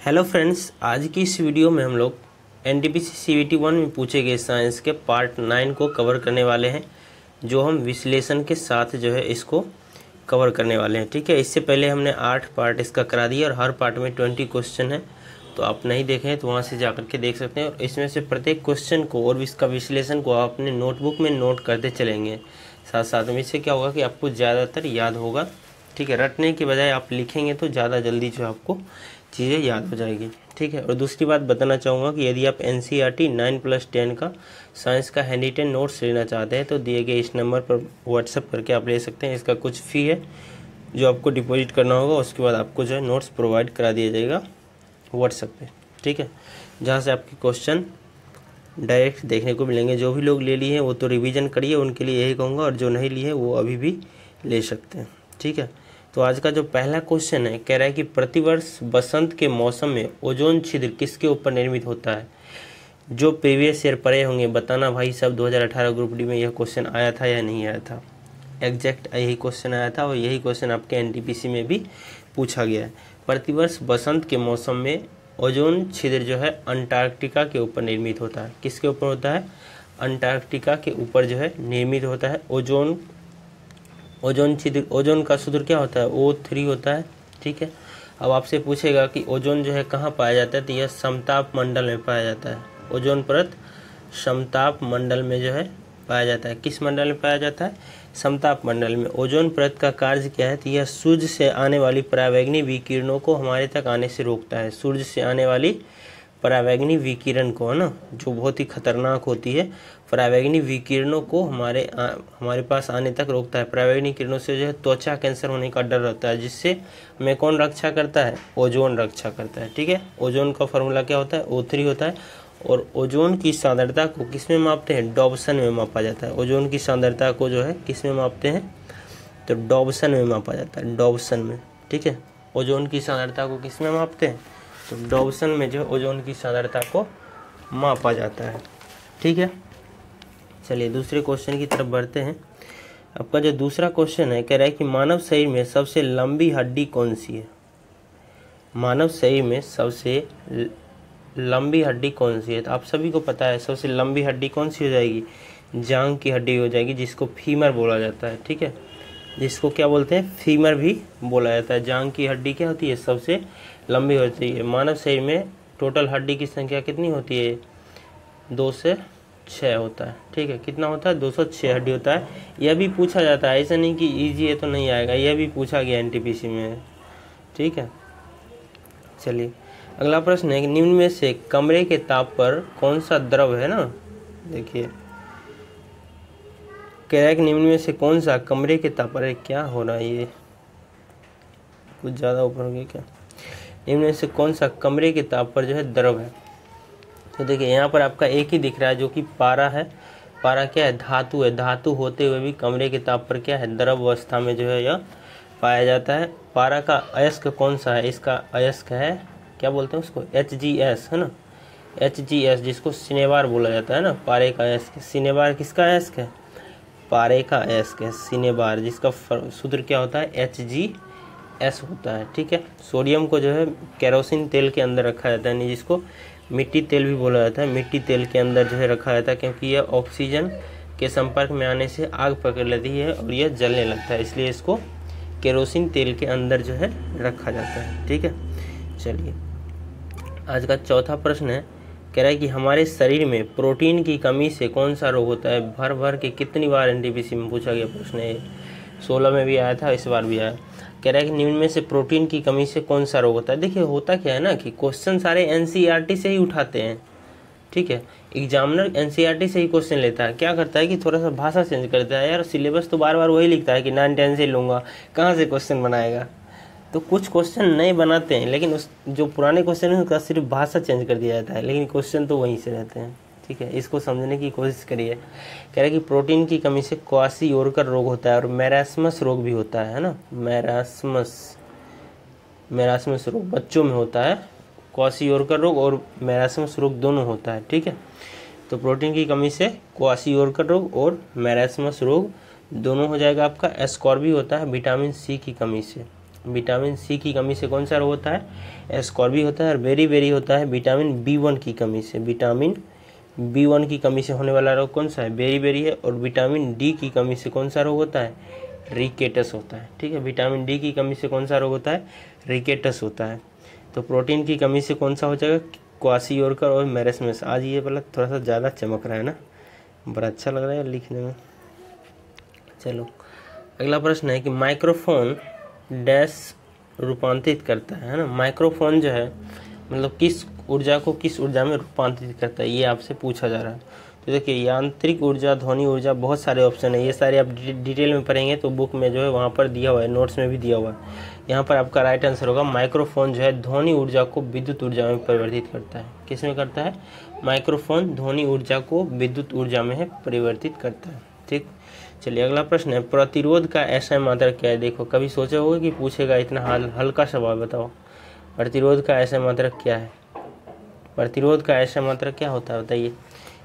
Hello friends आज की इस वीडियो में हम लोग N T P C C T one में पूछे गए साइंस के पार्ट नाइन को कवर करने वाले हैं, जो हम विश्लेषण के साथ जो है इसको कवर करने वाले हैं, ठीक है? इससे पहले हमने आठ पार्ट इसका करा दिया और हर पार्ट में ट्वेंटी क्वेश्चन है तो आप नहीं देखें तो वहाँ से जा के देख सकते हैं और इसमें से प्रत्येक क्वेश्चन को और इसका विश्लेषण को आप अपने नोटबुक में नोट करते चलेंगे। साथ साथ में इससे क्या होगा कि आपको ज़्यादातर याद होगा, ठीक है? रटने के बजाय आप लिखेंगे तो ज़्यादा जल्दी जो आपको चीज़ें याद हो जाएगी। ठीक है, और दूसरी बात बताना चाहूँगा कि यदि आप N C R T nine plus ten का साइंस का हैंडी टेन नोट्स लेना चाहते हैं तो दिए गए इस नंबर पर व्हाट्सअप करके आप ले सकते हैं। इसका कुछ फ़ी है जो आपको डिपॉजिट करना होगा, उसके बाद आपको जो है नोट्स प्रोवाइड करा दिया जाएगा व्हाट्सएप पे। ठीक है, जहाँ से आपके क्वेश्चन डायरेक्ट देखने को मिलेंगे। जो भी लोग ले लिए हैं, वो तो रिवीजन करिए, उनके लिए यही कहूँगा, और जो नहीं लिए वो अभी भी ले सकते हैं। ठीक है तो आज का जो पहला क्वेश्चन है, कह रहा है कि प्रतिवर्ष बसंत के मौसम में ओजोन छिद्र किसके ऊपर निर्मित होता है? जो प्रीवियस ईयर पढ़े होंगे, बताना भाई सब 2018 ग्रुप डी में यह क्वेश्चन आया था या नहीं आया था? एग्जैक्ट यही क्वेश्चन आया था और यही क्वेश्चन आपके एनटीपीसी में भी पूछा गया है। प्रतिवर्ष बसंत के मौसम में ओजोन छिद्र जो है अंटार्कटिका के ऊपर निर्मित होता है। किसके ऊपर होता है? अंटार्कटिका के ऊपर जो है निर्मित होता है। ओजोन ओजोन छिद्र, ओजोन का सूत्र क्या होता है? ओ थ्री होता है, ठीक है? अब आपसे पूछेगा कि ओजोन जो है कहाँ पाया जाता है? तो यह समताप मंडल में पाया जाता है। ओजोन परत समताप मंडल में जो है पाया जाता है। किस मंडल में पाया जाता है? समताप मंडल में। ओजोन परत का कार्य क्या है? तो यह सूर्य से आने वाली परावैग्नि विकिरणों को हमारे तक आने से रोकता है। सूर्य से आने वाली परावैग्नि विकिरण को है ना जो बहुत ही खतरनाक होती है परावैग्नि विकिरणों को हमारे आ, हमारे पास आने तक रोकता है। परावैग्नि किरणों से जो है त्वचा कैंसर होने का डर रहता है जिससे हमें कौन रक्षा करता है? ओजोन रक्षा करता है ठीक है? ओजोन का फॉर्मूला क्या होता है? ओ होता है और ओजोन की सांद्रता को किसमें मापते हैं? डॉबसन में मापा जाता है। ओजोन की सांद्रता को जो है किसमें मापते हैं? तो डॉबसन में मापा जाता है डॉबसन में ठीक है? ओजोन की सांद्रता को किसमें मापते हैं? तो डॉबसन में जो ओजोन की सांद्रता को मापा जाता है। ठीक है? चलिए दूसरे क्वेश्चन की तरफ़ बढ़ते हैं। आपका जो दूसरा क्वेश्चन है, कह रहा है कि मानव शरीर में सबसे लंबी हड्डी कौन सी है? मानव शरीर में सबसे लंबी हड्डी कौन सी है? तो आप सभी को पता है, सबसे लंबी हड्डी कौन सी हो जाएगी? जांग की हड्डी हो जाएगी, जिसको फीमर बोला जाता है। ठीक है? जिसको क्या बोलते हैं? फीमर भी बोला जाता है। जांग की हड्डी क्या होती है? सबसे लंबी होती है। मानव शरीर में टोटल हड्डी की संख्या कितनी होती है? दो से छः होता है। ठीक है, कितना होता है? दो सौ छः हड्डी होता है। यह भी पूछा जाता है, ऐसा नहीं कि इजी है तो नहीं आएगा, यह भी पूछा गया एनटीपीसी में। ठीक है? चलिए, अगला प्रश्न है निम्न में से कमरे के ताप पर कौन सा द्रव है ना? देखिए, कह रहा है कि निम्न में से कौन सा कमरे के ताप पर क्या हो रहा है ये? कुछ ज़्यादा ऊपर हो गया क्या? निम्न में से कौन सा कमरे के ताप पर जो है द्रव है? तो देखिए, यहाँ पर आपका एक ही दिख रहा है जो कि पारा है। पारा क्या है? धातु है। धातु होते हुए भी कमरे के ताप पर क्या है? द्रव अवस्था में जो है यह पाया जाता है। पारा का अयस्क कौन सा है? इसका अयस्क है, क्या बोलते हैं उसको? एच जी एस है ना? एच जी एस जिसको सिनेवार बोला जाता है ना? पारे का अयस्क। सिनेबार किसका अयस्क है? पारे का अयस्क है, सिनेबार, जिसका सूत्र क्या होता है? एच जी एस होता है, ठीक है? सोडियम को जो है केरोसिन तेल के अंदर रखा जाता है जिसको मिट्टी तेल भी बोला जाता है। मिट्टी तेल के अंदर जो है रखा जाता है, क्योंकि यह ऑक्सीजन के संपर्क में आने से आग पकड़ लेती है और यह जलने लगता है, इसलिए इसको केरोसिन तेल के अंदर जो है रखा जाता है, ठीक है? चलिए, आज का चौथा प्रश्न है, कह रहा है कि हमारे शरीर में प्रोटीन की कमी से कौन सा रोग होता है? भर भर के कितनी बार एनटीपीसी में पूछा गया प्रश्न है सोलह में भी आया था, इस बार भी आया। कह रहा है कि निम्न में से प्रोटीन की कमी से कौन सा रोग होता है? देखिए, होता क्या है ना कि क्वेश्चन सारे एन से ही उठाते हैं। ठीक है? एग्जामिनर एन से ही क्वेश्चन लेता है। क्या करता है कि थोड़ा सा भाषा चेंज करता है, यार सिलेबस तो बार बार वही लिखता है कि नाइन टेन से लूँगा। कहाँ से क्वेश्चन बनाएगा? तो कुछ क्वेश्चन नए बनाते हैं, लेकिन उस जो पुराने क्वेश्चन है उसका सिर्फ़ भाषा चेंज कर दिया जाता है। लेकिन क्वेश्चन तो वहीं से रहते हैं। ठीक है, इसको समझने की कोशिश करिए। कह रहे कि प्रोटीन की कमी से क्वासी ओरकर रोग होता है और मैरासमस रोग भी होता है ना? मैरासमस मैरासमस रोग बच्चों में होता है, क्वासी ओरकर रोग और मैरासमस रोग दोनों होता है, ठीक है? तो प्रोटीन की कमी से क्वासी ओरकर रोग और मैरासमस रोग दोनों हो जाएगा आपका। एस्कॉर्बी होता है विटामिन सी की कमी से। विटामिन सी की कमी से कौन सा रोग होता है? एस्कॉर्बी होता है और बेरी बेरी होता है विटामिन बी वन की कमी से। विटामिन बी वन की कमी से होने वाला रोग कौन सा है? बेरी बेरी है और विटामिन डी की कमी से कौन सा रोग होता है? रिकेटस होता है, ठीक है? विटामिन डी की कमी से कौन सा रोग होता है? रिकेटस होता है। तो प्रोटीन की कमी से कौन सा हो जाएगा? क्वासी और मेरेसमेस। आज ये वाला थोड़ा सा ज़्यादा चमक रहा है ना? बड़ा अच्छा लग रहा है लिखने में। चलो, अगला प्रश्न है कि माइक्रोफोन डैश रूपांतरित करता है ना? माइक्रोफोन जो है मतलब किस ऊर्जा को किस ऊर्जा में रूपांतरित करता है, ये आपसे पूछा जा रहा है। तो देखिए, यांत्रिक ऊर्जा, ध्वनि ऊर्जा, बहुत सारे ऑप्शन है। ये सारे आप डिटेल में पढ़ेंगे तो बुक में जो है वहाँ पर दिया हुआ है नोट्स में भी दिया हुआ है। यहाँ पर आपका राइट आंसर होगा माइक्रोफोन जो है ध्वनि ऊर्जा को विद्युत ऊर्जा में परिवर्तित करता है। किसमें करता है? माइक्रोफोन ध्वनि ऊर्जा को विद्युत ऊर्जा में परिवर्तित करता है। ठीक? चलिए, अगला प्रश्न है, प्रतिरोध का ऐसा मात्रा क्या है? देखो, कभी सोचे होगा कि पूछेगा इतना हल, हल्का सवाल, बताओ। प्रतिरोध का ऐसा मात्रा क्या है? प्रतिरोध का ऐसा मात्रा क्या होता है? बताइए।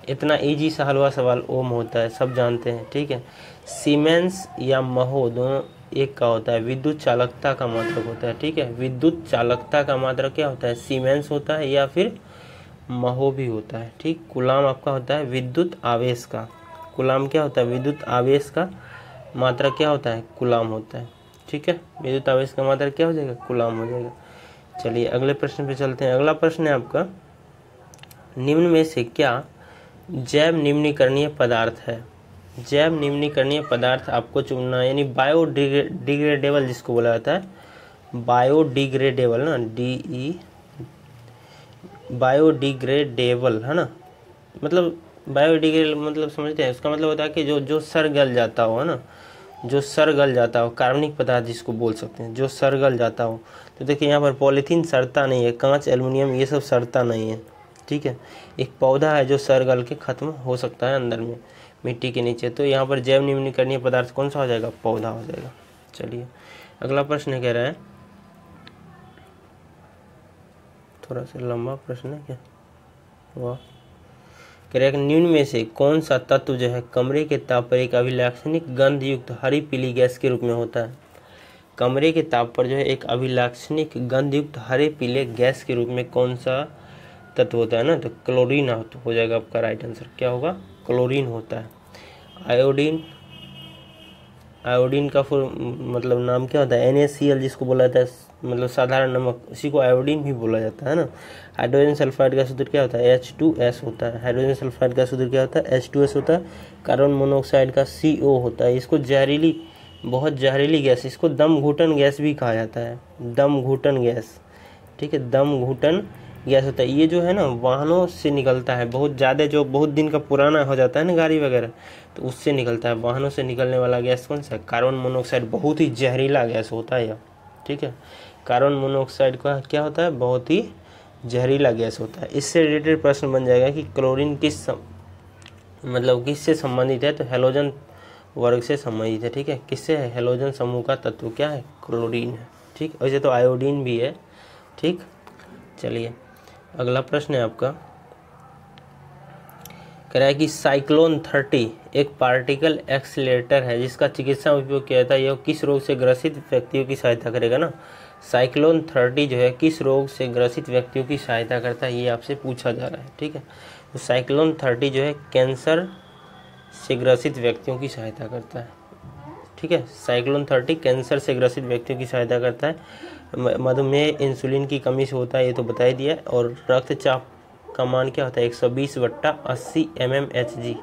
इतना इजी सा हलवा सवाल, ओम होता है, सब जानते हैं, ठीक है? सीमेंस या महो दोनों एक का होता है। विद्युत चालकता का मात्रक होता है, ठीक है? विद्युत चालकता का मात्रक क्या होता है? सीमेंस होता है या फिर महो भी होता है, ठीक? गुलाम आपका होता है, विद्युत आवेश का। गुलाम क्या होता है? विद्युत आवेश का मात्रा क्या होता है? गुलाम होता है, ठीक है? विद्युत आवेश का मात्रा क्या हो जाएगा? गुलाम हो जाएगा। चलिए, अगले प्रश्न पे चलते हैं। अगला प्रश्न है आपका, निम्न में से क्या जैव निम्नीकरणीय पदार्थ है? जैव निम्नीकरणीय पदार्थ आपको चुनना है यानी बायोडिग्रेडेबल जिसको बोला जाता है, बायोडिग्रेडेबल ना, डी ई, बायोडिग्रेडेबल, है ना? मतलब बायोडिग्रेड मतलब समझते हैं, उसका मतलब होता है कि जो जो सर गल जाता हो, है ना? जो सर गल जाता हो, कार्बनिक पदार्थ जिसको बोल सकते हैं, जो सर गल जाता हो। तो देखिए, यहाँ पर पॉलीथीन सड़ता नहीं है, कांच, एल्युमिनियम, ये सब सड़ता नहीं है, ठीक है? एक पौधा है जो सर गल के ख़त्म हो सकता है अंदर में, मिट्टी के नीचे। तो यहाँ पर जैव निम्नीकरणीय पदार्थ कौन सा हो जाएगा? पौधा हो जाएगा। चलिए, अगला प्रश्न कह रहा है। थोड़ा सा लंबा प्रश्न है क्या? वाह। कह रहा न्यून में से कौन सा तत्व जो है कमरे के ताप पर एक अभिलाक्षणिक गंध युक्त हरी पीली गैस के रूप में होता है? कमरे के ताप पर जो है एक अभिलाक्षणिक गंध युक्त हरे पीले गैस के रूप में कौन सा तत्व होता है ना? तो क्लोरीन हो जाएगा आपका राइट आंसर क्या होगा? क्लोरीन होता है। आयोडीन आयोडीन का फुल मतलब नाम क्या होता है? एन जिसको बोला जाता है। मतलब साधारण नमक उसी को आयोडीन भी बोला जाता है ना? हाइड्रोजन सल्फाइड का सूत्र क्या होता है? एच टू एस होता है। हाइड्रोजन सल्फाइड का सूत्र क्या होता है? एच टू एस होता है। कार्बन मोनोऑक्साइड का सी ओ होता है। इसको जहरीली, बहुत जहरीली गैस, इसको दम घुटन गैस भी कहा जाता है। दम घुटन गैस। ठीक है? दम घुटन गैस होता है। ये जो है ना, वाहनों से निकलता है। बहुत ज़्यादा जो, बहुत दिन का पुराना हो जाता है ना गाड़ी वगैरह तो उससे निकलता है। वाहनों से निकलने वाला गैस कौन सा कार्बन मोनोऑक्साइड बहुत ही जहरीला गैस होता है यह। ठीक है? कार्बन मोनोऑक्साइड का क्या होता है? बहुत ही जहरीला गैस होता है। इससे रिलेटेड प्रश्न बन जाएगा कि क्लोरीन किस सम, मतलब किससे संबंधित है? तो हेलोजन वर्ग से संबंधित है ठीक है? किससे है? हेलोजन समूह का तत्व क्या है? क्लोरीन है ठीक? वैसे तो आयोडीन भी है ठीक? चलिए अगला प्रश्न है आपका। कह रहा है कि साइक्लोन थर्टी एक पार्टिकल एक्सीटर है, जिसका चिकित्सा उपयोग किया जाता है। यह किस रोग से ग्रसित व्यक्तियों की सहायता करेगा ना? साइक्लोन थर्टी जो है, किस रोग से ग्रसित व्यक्तियों की सहायता करता है, ये आपसे पूछा जा रहा है, ठीक है? तो साइक्लोन थर्टी जो है, कैंसर से ग्रसित व्यक्तियों की सहायता करता है, ठीक है? साइक्लोन थर्टी कैंसर से ग्रसित व्यक्तियों की सहायता करता है। मधुमेह, इंसुलिन की कमी से होता है, ये तो बता ही दिया, और रक्तचाप का मान क्या होता है? 120 बट्टा अस्सी एम एम एच जी।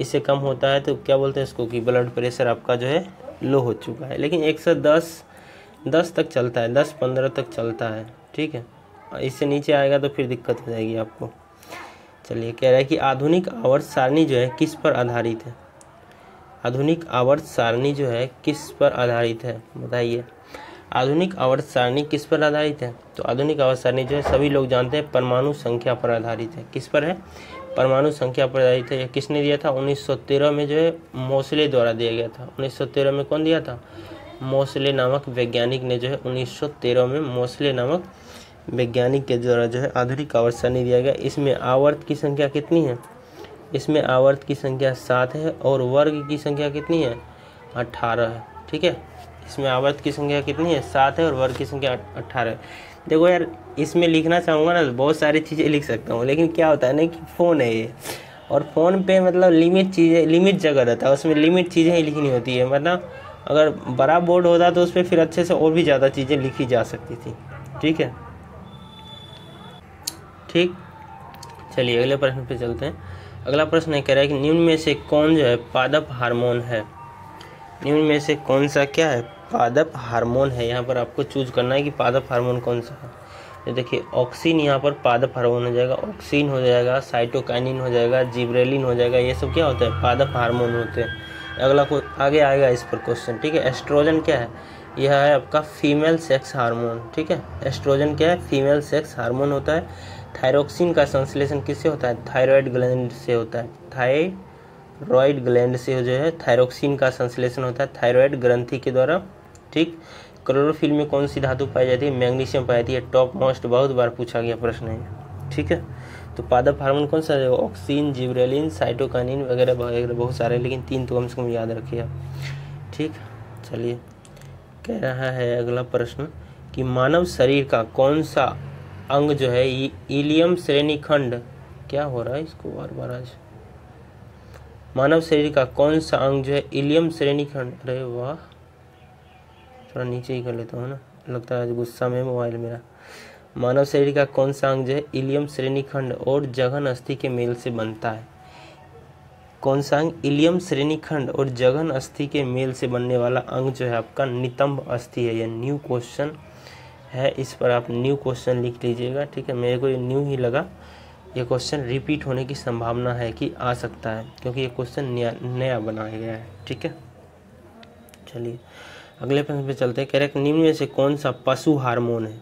इससे कम होता है तो क्या बोलते हैं इसको कि ब्लड प्रेशर आपका जो है लो हो चुका है। लेकिन 110 10 तक चलता है 10 15 तक चलता है, ठीक है? इससे नीचे आएगा तो फिर दिक्कत हो जाएगी आपको। चलिए, कह रहा है कि आधुनिक आवर्त सारणी जो है किस पर आधारित है? आधुनिक आवर्त सारणी जो है किस पर आधारित है? बताइए। आधुनिक आवर्त सारणी किस पर आधारित है? तो आधुनिक आवर्त सारणी जो है, सभी लोग जानते हैं परमाणु संख्या पर आधारित है। किस पर है? परमाणु संख्या पर आधारित है। यह किसने दिया था? 1913 में जो है, मोसले द्वारा दिया गया था। 1913 में कौन दिया था? मोसले नामक वैज्ञानिक ने जो है 1913 में मोसले नामक वैज्ञानिक के द्वारा जो है, आधुनिक आवर्त सारणी दिया गया। इसमें आवर्त की संख्या कितनी है? इसमें आवर्त की संख्या सात है और वर्ग की संख्या कितनी है? अठारह है। ठीक है? इसमें आवर्त की संख्या कितनी है? सात है और वर्ग की संख्या अट्ठारह है। देखो यार, इसमें लिखना चाहूँगा ना तो बहुत सारी चीज़ें लिख सकता हूँ, लेकिन क्या होता है ना कि फ़ोन है ये। और फ़ोन पे मतलब लिमिट चीज़ें, लिमिट जगह रहता है, उसमें लिमिट चीज़ें ही लिखनी होती है। मतलब अगर बड़ा बोर्ड होता तो उस पर फिर अच्छे से और भी ज़्यादा चीज़ें लिखी जा सकती थी। ठीक है? ठीक? चलिए, अगले प्रश्न पे चलते हैं। अगला प्रश्न ये कह रहा है कि निम्न में से कौन जो है पादप हार्मोन है? निम्न में से कौन सा क्या है? पादप हार्मोन है। यहाँ पर आपको चूज़ करना है कि पादप हार्मोन कौन सा है। तो देखिए ऑक्सीन यहाँ पर पादप हार्मोन हो जाएगा। ऑक्सीन हो जाएगा साइटोकाइनिन हो जाएगा जिब्रेलिन हो जाएगा। ये सब क्या होता है? पादप हार्मोन होते हैं। अगला को, आगे आएगा इस पर क्वेश्चन ठीक है? एस्ट्रोजन क्या है? यह है आपका फीमेल सेक्स हार्मोन ठीक है? एस्ट्रोजन क्या है? फीमेल सेक्स हार्मोन होता है। थायरोक्सिन का संश्लेषण किससे होता है? थायराइड ग्लैंड से होता है। थायरॉइड ग्लैंड से जो है थायरोक्सिन का संश्लेषण होता है। थायराइड ग्रंथि के द्वारा ठीक? क्लोरोफिल में कौन सी धातु पाई जाती है? मैग्नीशियम पाई जाती है। टॉप मोस्ट बहुत बार पूछा गया प्रश्न है। ठीक है? तो पादप हार्मोन कौन सा है? ऑक्सीन, जिब्रेलिन, साइटोकानिन वगैरह वगैरह बहुत सारे लेकिन तीन तो कम से कम याद रखिए आप। ठीक? चलिए, कह रहा है अगला प्रश्न कि मानव शरीर का कौन सा अंग जो है इलियम श्रेणी खंड क्या हो रहा है इसको बार बार आज? मानव शरीर का कौन सा अंग जो है, इलियम श्रेणी खंड अरे वाह! थोड़ा नीचे ही कर लेता हूँ ना? लगता है गुस्सा में मोबाइल मेरा। मानव शरीर का कौन सा अंग जो है? इलियम श्रेणी खंड और जघन अस्थि के मेल से बनता है। कौन सा अंग? इलियम श्रेणी खंड और जघन अस्थि के मेल से बनने वाला अंग जो है आपका नितंब अस्थि है यह न्यू क्वेश्चन है। इस पर आप न्यू क्वेश्चन लिख लीजिएगा, ठीक है? मेरे को ये न्यू ही लगा। ये क्वेश्चन रिपीट होने की संभावना है कि आ सकता है, क्योंकि ये क्वेश्चन नया नया बनाया गया है, ठीक है? चलिए। अगले प्रश्न पे चलते हैं। कह रहे निम्न में से कौन सा पशु हार्मोन है?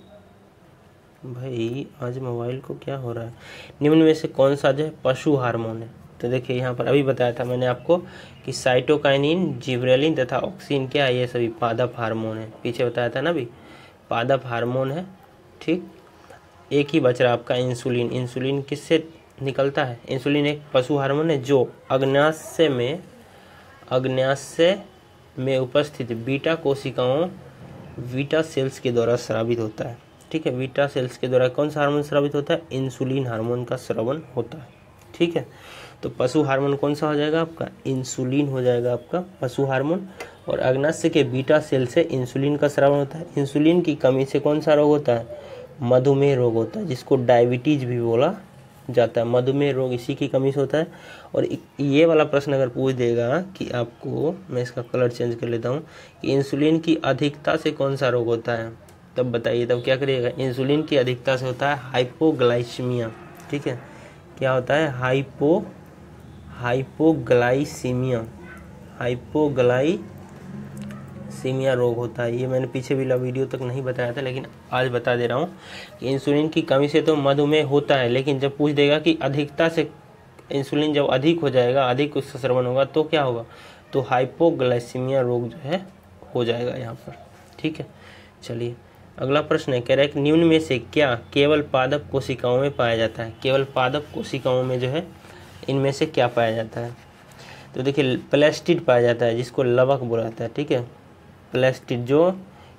भाई, आज मोबाइल को क्या हो रहा है? निम्न में से कौन सा जो है पशु हार्मोन है? तो देखिए, यहाँ पर अभी बताया था मैंने आपको कि साइटोकाइनिन जिब्रेलिन तथा ऑक्सीन क्या है? ये सभी पादप हार्मोन है। पीछे बताया था ना अभी? पादप हार्मोन है, ठीक? एक ही बच रहा आपका इंसुलिन इंसुलिन किससे निकलता है? इंसुलिन एक पशु हार्मोन है जो अग्नाशय में, अग्नाशय में उपस्थित बीटा कोशिकाओं, बीटा सेल्स के द्वारा स्रावित होता है। ठीक है? बीटा सेल्स के द्वारा कौन सा हार्मोन स्रावित होता है? इंसुलिन हार्मोन का श्रवण होता है। ठीक है? तो पशु हार्मोन कौन सा हो जाएगा आपका? इंसुलिन हो जाएगा आपका पशु हार्मोन। और अग्नाशय के बीटा सेल से इंसुलिन का श्रवण होता है। इंसुलिन की कमी से कौन सा रोग होता है? मधुमेह रोग होता है, जिसको डायबिटीज़ भी बोला जाता है। मधुमेह रोग इसी की कमी से होता है। और ये वाला प्रश्न अगर पूछ देगा कि आपको, मैं इसका कलर चेंज कर लेता हूँ, कि इंसुलिन की अधिकता से कौन सा रोग होता है? तब बताइए, तब क्या करिएगा? इंसुलिन की अधिकता से होता है हाइपोग्लाइसीमिया ठीक है? क्या होता है? हाइपो हाइपोग्लाइसीमिया हाइपोग्लाइसीमिया रोग होता है, ये मैंने पीछे भी वीडियो तक नहीं बताया था, लेकिन आज बता दे रहा हूँ कि इंसुलिन की कमी से तो मधुमेह होता है, लेकिन जब पूछ देगा कि अधिकता से इंसुलिन जब अधिक हो जाएगा, अधिक उसका श्रवण होगा तो क्या होगा? तो हाइपोग्लाइसीमिया रोग जो है, हो जाएगा यहाँ पर, ठीक है? चलिए, अगला प्रश्न है, कह रहा है कि निम्न में से क्या केवल पादप कोशिकाओं में पाया जाता है? केवल पादप कोशिकाओं में जो है, इनमें से क्या पाया जाता है? तो देखिए प्लेस्टिड पाया जाता है, जिसको लवक बोला जाता है, ठीक है? प्लेस्टिड जो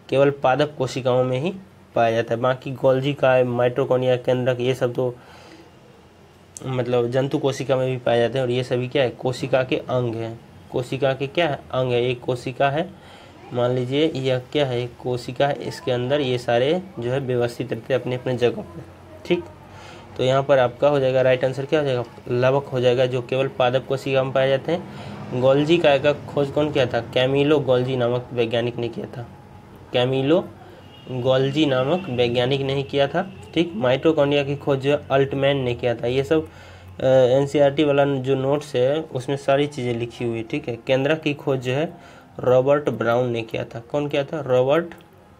केवल पादप कोशिकाओं में ही पाया जाता है। बाकी गोल्जी का, माइट्रोकोनिया, केंद्रक, ये सब तो मतलब जंतु कोशिका में भी पाए जाते हैं और ये सभी क्या है? कोशिका के अंग हैं। कोशिका के क्या है? अंग है। एक कोशिका है, मान लीजिए, यह क्या है? कोशिका है। इसके अंदर ये सारे जो है व्यवस्थित रहते हैं अपने अपने जगह पर ठीक? तो यहाँ पर आपका हो जाएगा राइट आंसर क्या हो जाएगा? लवक हो जाएगा, जो केवल पादप कोशिका में पाए जाते हैं। गोल्जी काय का खोज कौन किया था? कैमिलो गोल्जी नामक वैज्ञानिक ने किया था। कैमिलो गोल्जी नामक वैज्ञानिक ने ही किया था, ठीक? माइट्रोकॉन्डिया की खोज जो अल्टमैन ने किया था। ये सब एन वाला जो नोट्स है, उसमें सारी चीज़ें लिखी हुई, ठीक है? केंद्र की खोज जो है, रॉबर्ट ब्राउन ने किया था। कौन किया था? रॉबर्ट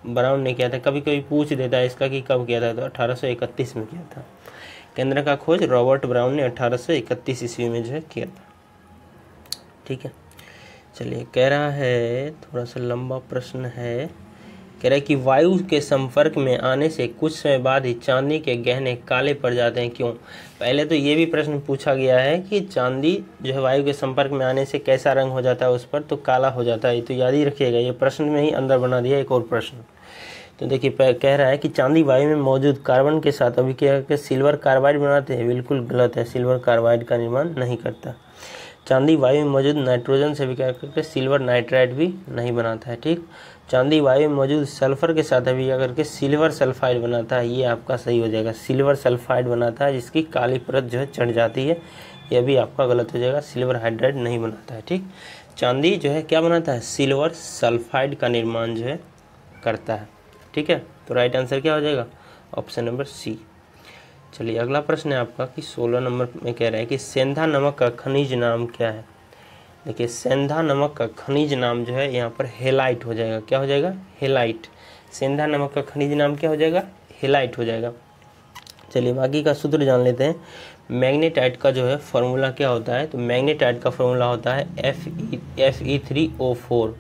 ब्राउन ने किया था। कभी कभी पूछ देता है इसका कि कब किया था तो अठारह सौ इकतीस में किया था। केंद्र का खोज रॉबर्ट ब्राउन ने अठारह सौ इकतीस ईस्वी में जो है किया था। ठीक है। चलिए, कह रहा है, थोड़ा सा लंबा प्रश्न है। कह रहा है कि वायु के संपर्क में आने से कुछ समय बाद ही चांदी के गहने काले पड़ जाते हैं। क्यों? पहले तो ये भी प्रश्न पूछा गया है कि चांदी जो है वायु के संपर्क में आने से कैसा रंग हो जाता है, उस पर तो काला हो जाता है। तो याद ही रखिएगा, ये प्रश्न में ही अंदर बना दिया, एक और प्रश्न। तो देखिए कह रहा है कि चांदी वायु में मौजूद कार्बन के साथ अभिक्रिया करके सिल्वर कार्बाइड बनाते हैं? बिल्कुल गलत है, सिल्वर कार्बाइड का निर्माण नहीं करता। चांदी वायु में मौजूद नाइट्रोजन से अभिक्रिया करके सिल्वर नाइट्राइड भी नहीं बनाता है, ठीक? चांदी वायु में मौजूद सल्फ़र के साथ अभिक्रिया करके सिल्वर सल्फाइड बनाता है, ये आपका सही हो जाएगा। सिल्वर सल्फाइड बनाता है, जिसकी काली परत जो है चढ़ जाती है यह भी आपका गलत हो जाएगा, सिल्वर हाइड्राइड नहीं बनाता है, ठीक? चांदी जो है क्या बनाता है? सिल्वर सल्फाइड का निर्माण जो है करता है, ठीक है? तो राइट आंसर क्या हो जाएगा? Option number C. चलिए, अगला प्रश्न है आपका कि सोलह नंबर में कह रहा है कि सेंधा नमक का खनिज नाम क्या है? देखिए, सेंधा नमक का खनिज नाम जो है यहाँ पर हेलाइट हो जाएगा। क्या हो जाएगा? हेलाइट। सेंधा नमक का खनिज नाम क्या हो जाएगा? हेलाइट हो जाएगा। चलिए, बाकी का सूत्र जान लेते हैं। मैग्नेटाइट का जो है फॉर्मूला क्या होता है? तो मैग्नेटाइट का फॉर्मूला होता है F E F E three O four.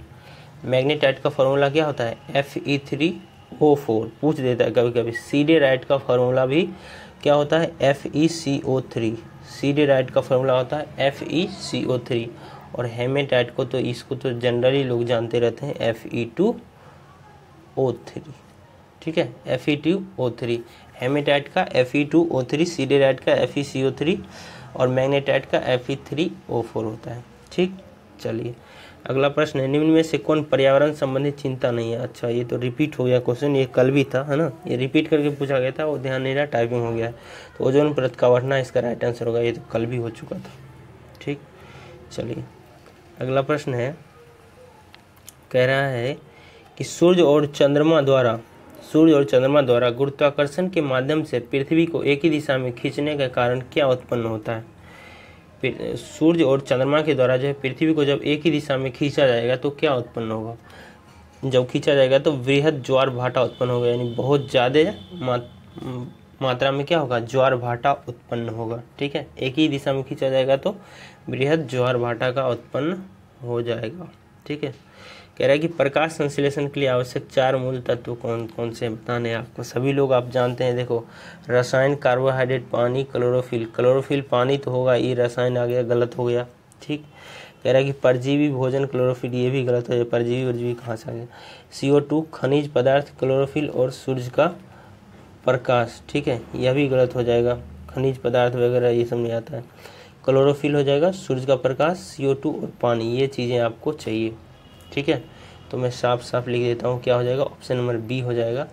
Magnetite का फॉर्मूला क्या होता है? F E three O four. पूछ देता है कभी कभी सी डी राइट का फॉर्मूला भी क्या होता है? F E C O three siderite का फॉर्मूला होता है F E C O three और हेमेटाइट को तो इसको तो जनरली लोग जानते रहते हैं F E two O three ठीक है? F E two O three hematite का F E two O three siderite का F E C O three और मैग्नेटाइट का F E three O four होता है। ठीक? चलिए। अगला प्रश्न है, निम्न में से कौन पर्यावरण संबंधी चिंता नहीं है? अच्छा ये तो रिपीट हो गया क्वेश्चन ये कल भी था, है ना? ये रिपीट करके पूछा गया था, वो ध्यान नहीं रहा टाइपिंग हो गया तो ओजोन परत का बढ़ना इसका राइट आंसर होगा, ये तो कल भी हो चुका था, ठीक? चलिए, अगला प्रश्न है, कह रहा है कि सूर्य और चंद्रमा द्वारा, सूर्य और चंद्रमा द्वारा गुरुत्वाकर्षण के माध्यम से पृथ्वी को एक ही दिशा में खींचने के कारण क्या उत्पन्न होता है? सूर्य और चंद्रमा के द्वारा जो है पृथ्वी को जब एक ही दिशा में खींचा जाएगा तो क्या उत्पन्न होगा? जब खींचा जाएगा तो वृहद ज्वार भाटा उत्पन्न होगा, यानी बहुत ज़्यादा मात्रा में क्या होगा? ज्वार भाटा उत्पन्न होगा, ठीक है? एक ही दिशा में खींचा जाएगा तो वृहद ज्वार भाटा का उत्पन्न हो जाएगा, ठीक है? कह रहा है कि प्रकाश संश्लेषण के लिए आवश्यक चार मूल तत्व कौन कौन से बताने आपको। सभी लोग आप जानते हैं, देखो, रसायन, कार्बोहाइड्रेट, पानी, क्लोरोफिल। क्लोरोफिल पानी तो होगा ये रसायन आ गया, गलत हो गया, ठीक? कह रहा है कि परजीवी भोजन, क्लोरोफिल, ये भी गलत हो गया, परजीवी वर्जीवी कहाँ से आ गया? सी टू खनिज पदार्थ, क्लोरोफिल और सूर्य का प्रकाश, ठीक है? यह भी गलत हो जाएगा। खनिज पदार्थ वगैरह, ये सब नहीं आता है। क्लोरोफिल हो जाएगा, सूर्य का प्रकाश सी और पानी, ये चीज़ें आपको चाहिए। ठीक है? तो मैं साफ़ साफ़ लिख देता हूँ क्या हो जाएगा। ऑप्शन नंबर बी हो जाएगा।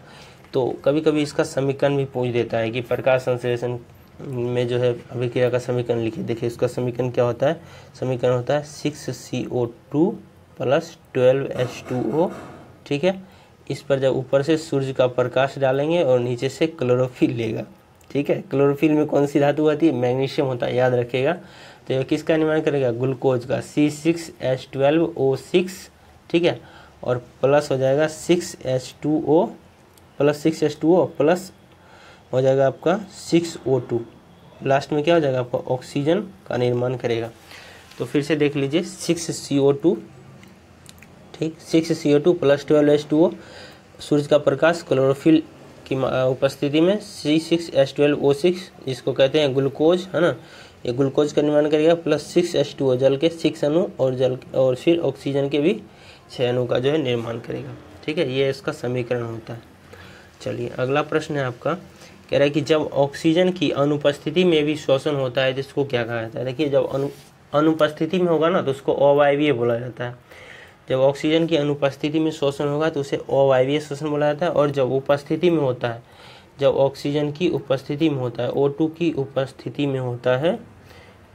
तो कभी कभी इसका समीकरण भी पूछ देता है कि प्रकाश संश्लेषण में जो है अभिक्रिया का समीकरण लिखिए। देखिए, इसका समीकरण क्या होता है? समीकरण होता है six C O two plus twelve H two O ठीक है? इस पर जब ऊपर से सूर्य का प्रकाश डालेंगे और नीचे से क्लोरोफिल लेगा, ठीक है? क्लोरोफिल में कौन सी धातु आती है? मैग्नीशियम होता है, याद रखेगा तो ये किसका निर्माण करेगा? ग्लूकोज का। C six H twelve O six ठीक है? और प्लस हो जाएगा six H two O plus six H two O plus हो जाएगा आपका सिक्स ओ टू लास्ट में क्या हो जाएगा? आपका ऑक्सीजन का निर्माण करेगा। तो फिर से देख लीजिए सिक्स सी ओ टू ठीक? Six C O two plus twelve H two O सूर्य का प्रकाश क्लोरोफिल की उपस्थिति में C six H twelve O six जिसको कहते हैं ग्लूकोज है ना? ये ग्लूकोज का निर्माण करेगा plus six H two O जल के सिक्स अणु और जल, और फिर ऑक्सीजन के भी छः अणु का जो है निर्माण करेगा। ठीक है, ये इसका समीकरण होता है। चलिए, अगला प्रश्न है आपका। कह रहा है कि जब ऑक्सीजन की अनुपस्थिति में भी शोषण होता है तो इसको क्या कहा जाता है? देखिए, जब अनु, अनुपस्थिति में होगा ना तो उसको अवायवीय बोला जाता है। जब ऑक्सीजन की अनुपस्थिति में शोषण होगा तो उसे अवायवीय शोषण बोला जाता है, और जब उपस्थिति में होता है, जब ऑक्सीजन की उपस्थिति में होता है ओ की उपस्थिति में होता है,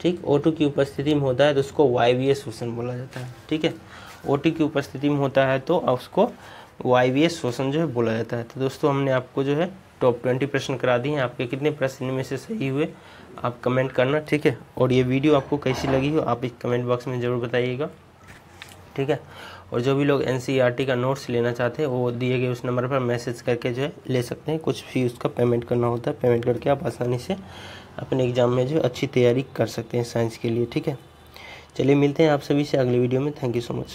ठीक ओ की उपस्थिति में होता है तो उसको वायवीय शोषण बोला जाता है। ठीक है ओ की उपस्थिति में होता है तो उसको वाई शोषण जो है बोला जाता है। तो दोस्तों, हमने आपको जो है टॉप ट्वेंटी प्रश्न करा दिए हैं। आपके कितने प्रश्न इनमें से सही हुए, आप कमेंट करना, ठीक है? और ये वीडियो आपको कैसी लगी हो, आप इस कमेंट बॉक्स में ज़रूर बताइएगा, ठीक है? और जो भी लोग एन e का नोट्स लेना चाहते हैं, वो दिए गए उस नंबर पर मैसेज करके जो है ले सकते हैं। कुछ फ़ी उसका पेमेंट करना होता है पेमेंट करके आप आसानी से अपने एग्ज़ाम में जो अच्छी तैयारी कर सकते हैं साइंस के लिए, ठीक है? चलिए मिलते हैं आप सभी से अगले वीडियो में। Thank you so much